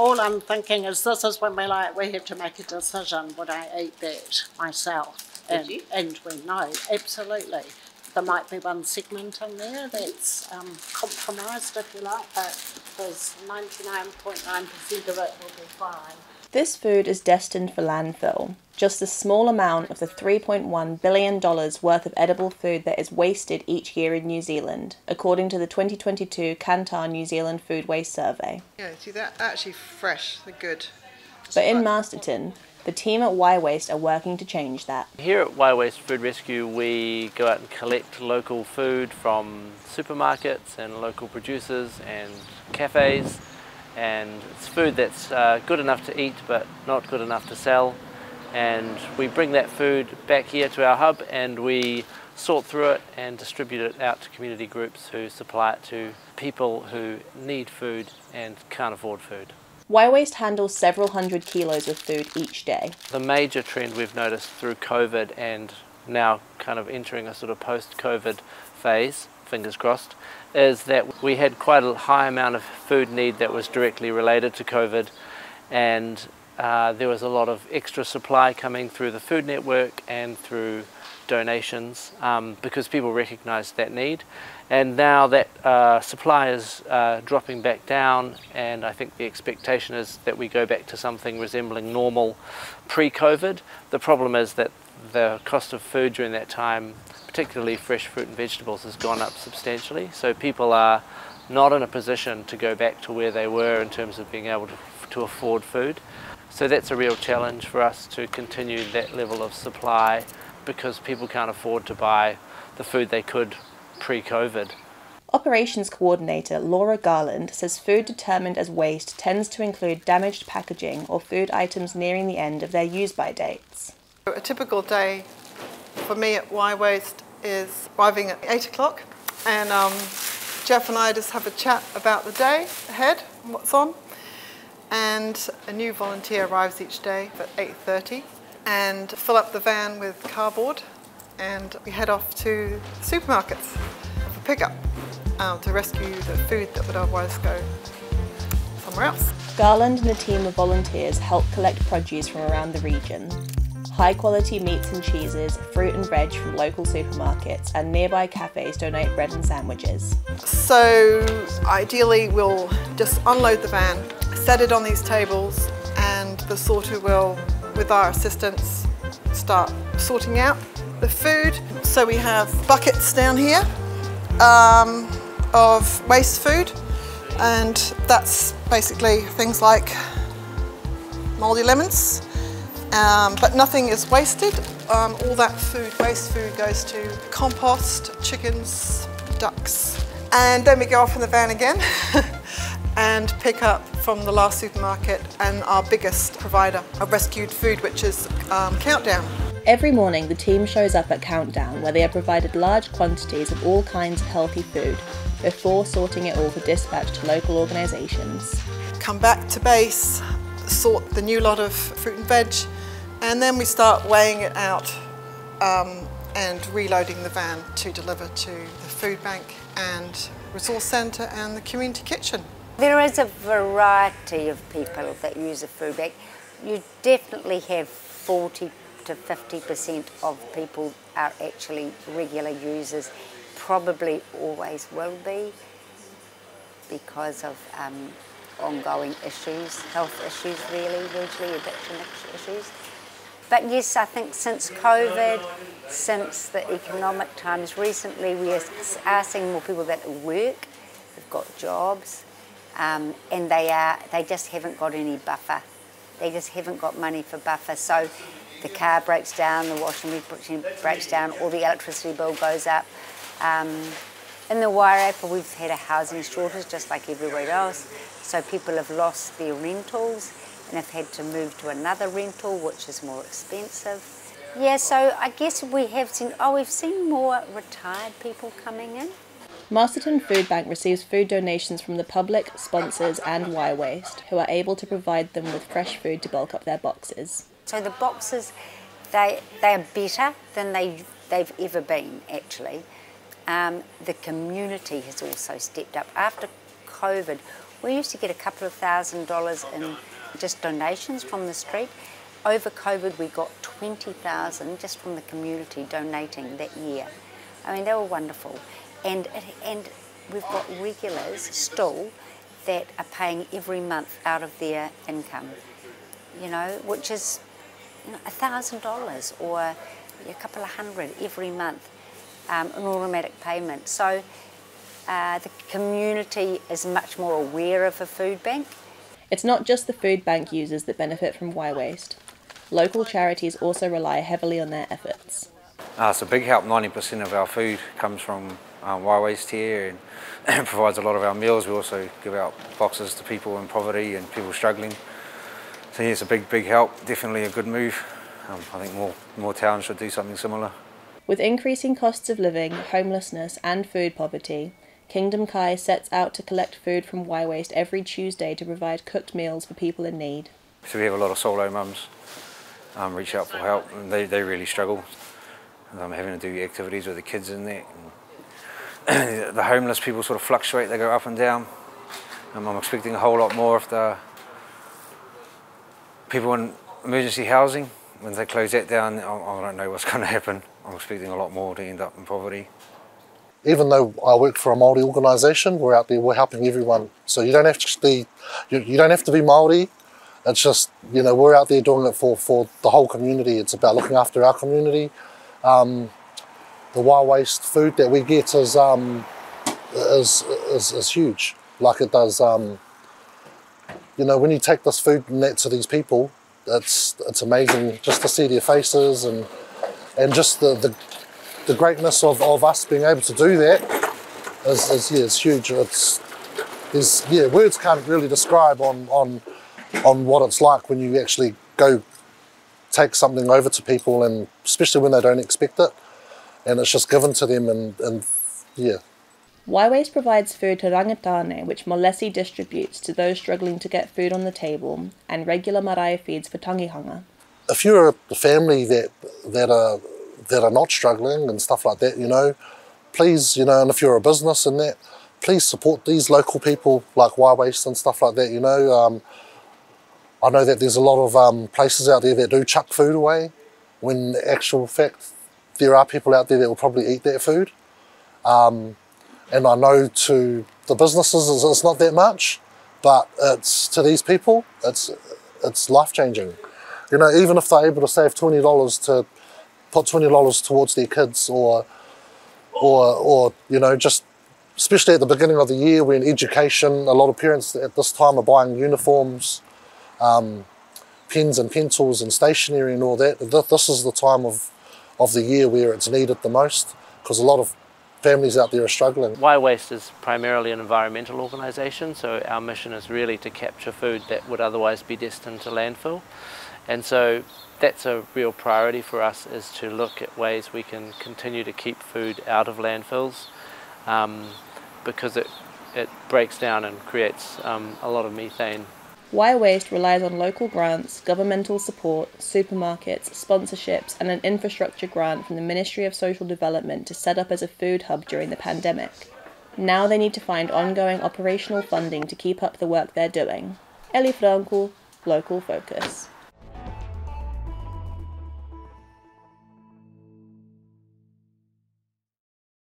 all I'm thinking is this is when we like we have to make a decision. Would I eat that myself? And, you? and we know absolutely. There might be one segment in there that's um, compromised, if you like, but there's 99.9% of it will be fine. This food is destined for landfill. Just a small amount of the $3.1 billion worth of edible food that is wasted each year in New Zealand, according to the 2022 Kantar New Zealand Food Waste Survey. Yeah, see, they're actually fresh, they're good. But in Masterton, the team at WaiWaste are working to change that. Here at WaiWaste Food Rescue we go out and collect local food from supermarkets and local producers and cafes and it's food that's uh, good enough to eat but not good enough to sell and we bring that food back here to our hub and we sort through it and distribute it out to community groups who supply it to people who need food and can't afford food. WaiWaste handles several hundred kilos of food each day. The major trend we've noticed through COVID and now kind of entering a sort of post-COVID phase, fingers crossed, is that we had quite a high amount of food need that was directly related to COVID and uh, there was a lot of extra supply coming through the food network and through donations um, because people recognised that need. And now that uh, supply is uh, dropping back down, and I think the expectation is that we go back to something resembling normal pre-COVID. The problem is that the cost of food during that time, particularly fresh fruit and vegetables, has gone up substantially. So people are not in a position to go back to where they were in terms of being able to, to afford food. So that's a real challenge for us to continue that level of supply because people can't afford to buy the food they could pre-COVID. Operations Coordinator Laura Garland says food determined as waste tends to include damaged packaging or food items nearing the end of their use by dates. A typical day for me at WaiWaste is arriving at 8 o'clock and um, Jeff and I just have a chat about the day ahead and what's on and a new volunteer arrives each day at 8.30 and fill up the van with cardboard and we head off to supermarkets for pickup um, to rescue the food that would otherwise go somewhere else. Garland and a team of volunteers help collect produce from around the region. High quality meats and cheeses, fruit and veg from local supermarkets, and nearby cafes donate bread and sandwiches. So ideally we'll just unload the van, set it on these tables and the sorter will, with our assistance, start sorting out the food. So we have buckets down here um, of waste food and that's basically things like mouldy lemons, um, but nothing is wasted. Um, all that food, waste food, goes to compost, chickens, ducks. And then we go off in the van again and pick up from the last supermarket and our biggest provider of rescued food, which is um, Countdown. Every morning, the team shows up at Countdown, where they are provided large quantities of all kinds of healthy food before sorting it all for dispatch to local organisations. Come back to base, sort the new lot of fruit and veg, and then we start weighing it out um, and reloading the van to deliver to the food bank and resource centre and the community kitchen. There is a variety of people that use a food bank. You definitely have 40 to 50% of people are actually regular users, probably always will be because of um, ongoing issues, health issues really, usually addiction issues. But yes, I think since COVID, since the economic times recently, we are seeing more people that work, they've got jobs, um, and they are they just haven't got any buffer. They just haven't got money for buffer. So the car breaks down, the washing machine breaks down, or the electricity bill goes up. Um, in the Wairarapa, we've had a housing shortage just like everywhere else. So people have lost their rentals and have had to move to another rental, which is more expensive. Yeah, so I guess we have seen, oh, we've seen more retired people coming in. Masterton Food Bank receives food donations from the public, sponsors, and WaiWaste, who are able to provide them with fresh food to bulk up their boxes. So the boxes, they, they are better than they, they've ever been, actually. Um, the community has also stepped up. After COVID, We used to get a couple of thousand dollars in just donations from the street. Over COVID, we got 20,000 just from the community donating that year. I mean, they were wonderful. And, and we've got regulars still that are paying every month out of their income, you know, which is a thousand dollars or a couple of hundred every month, um, an automatic payment. So uh, the community is much more aware of a food bank. It's not just the food bank users that benefit from WaiWaste. Local charities also rely heavily on their efforts. Uh, it's a big help. 90% of our food comes from um, WaiWaste here and provides a lot of our meals. We also give out boxes to people in poverty and people struggling. So yeah, it's a big, big help. Definitely a good move. Um, I think more, more towns should do something similar. With increasing costs of living, homelessness and food poverty, Kingdom Kai sets out to collect food from WaiWaste every Tuesday to provide cooked meals for people in need. So we have a lot of solo mums um, reach out for help and they, they really struggle. I'm having to do activities with the kids in there. The homeless people sort of fluctuate, they go up and down. Um, I'm expecting a whole lot more of the people in emergency housing. When they close that down, I, I don't know what's going to happen. I'm expecting a lot more to end up in poverty. Even though I work for a Māori organisation, we're out there, we're helping everyone. So you don't have to be, you, you don't have to be Māori. It's just, you know, we're out there doing it for, for the whole community. It's about looking after our community. Um, the WaiWaste food that we get is, um, is, is, is huge. Like it does, um, you know, when you take this food that to these people, it's it's amazing just to see their faces and and just the the, the greatness of, of us being able to do that is, is yeah, it's huge. It's there's yeah, words can't really describe on on on what it's like when you actually go take something over to people and especially when they don't expect it and it's just given to them and, and yeah Y provides food to Rangitāne, which Molesi distributes to those struggling to get food on the table, and regular marae feeds for tangihanga. If you're a family that that are that are not struggling and stuff like that, you know, please, you know, and if you're a business and that, please support these local people like WaiWaste and stuff like that. You know, um, I know that there's a lot of um, places out there that do chuck food away, when actual fact there are people out there that will probably eat that food. Um, and I know to the businesses it's not that much, but it's to these people, it's it's life changing. You know, even if they're able to save twenty dollars to put twenty dollars towards their kids, or or or you know, just especially at the beginning of the year when education, a lot of parents at this time are buying uniforms, um, pens and pencils and stationery and all that. This is the time of of the year where it's needed the most because a lot of families out there are struggling. WaiWaste is primarily an environmental organisation, so our mission is really to capture food that would otherwise be destined to landfill. And so that's a real priority for us is to look at ways we can continue to keep food out of landfills um, because it, it breaks down and creates um, a lot of methane WaiWaste relies on local grants, governmental support, supermarkets, sponsorships, and an infrastructure grant from the Ministry of Social Development to set up as a food hub during the pandemic. Now they need to find ongoing operational funding to keep up the work they're doing. Ellie Franco, Local Focus.